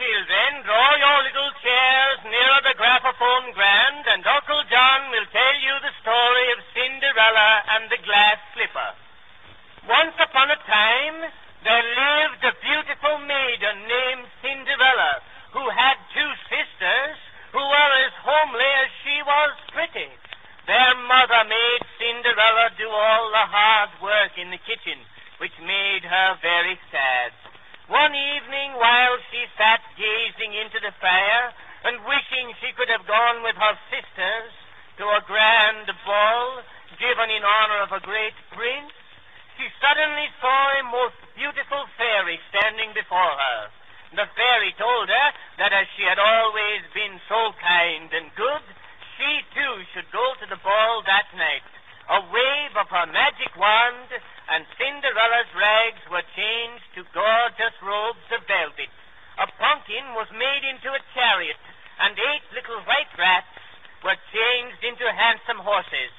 children, draw your little chairs nearer the graphophone grand, and Uncle John will tell you the story of Cinderella and the glass slipper. Once upon a time, there lived a beautiful maiden named Cinderella, who had two sisters who were as homely as she was pretty. Their mother made Cinderella do all the hard work in the kitchen, which made her very sad. One evening, while she sat gazing into the fire and wishing she could have gone with her sisters to a grand ball given in honor of a she suddenly saw a most beautiful fairy standing before her. The fairy told her that as she had always been so kind and good, she too should go to the ball that night. A wave of her magic wand, and Cinderella's rags were changed to gorgeous robes of velvet. A pumpkin was made into a chariot, and eight little white rats were changed into handsome horses.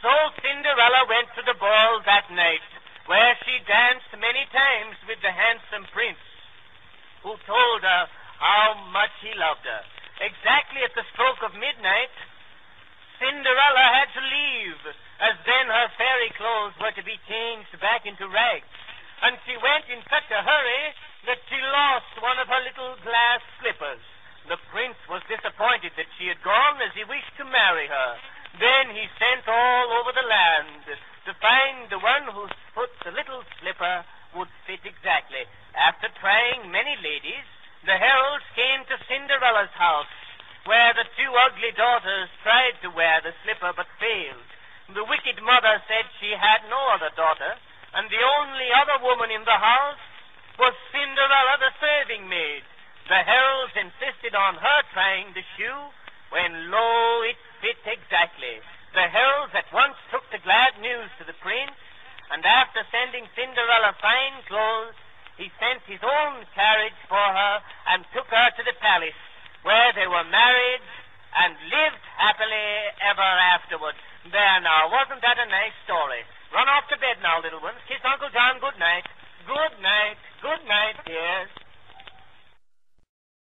So Cinderella went to the ball that night, where she danced many times with the handsome prince, who told her how much he loved her. Exactly at the stroke of midnight, Cinderella had to leave, as then her fairy clothes were to be changed back into rags. And she went in such a hurry that she lost one of her little glass slippers. The prince was disappointed that she had gone as he wished to marry her. Then he sent all over the land to find the one whose foot the little slipper would fit exactly. After trying many ladies, the heralds came to Cinderella's house where the two ugly daughters tried to wear the slipper but failed. The wicked mother said she had no other daughter, and the only other woman in the house was Cinderella, the serving maid. The heralds insisted on her trying the shoe, when lo, it fit exactly. The heralds at once took the glad news to the prince, and after sending Cinderella fine clothes, he sent his own carriage for her and took her to the palace where they were married and lived happily ever afterward. There now, wasn't that a nice story? Run off to bed now, little ones. Kiss Uncle John good night.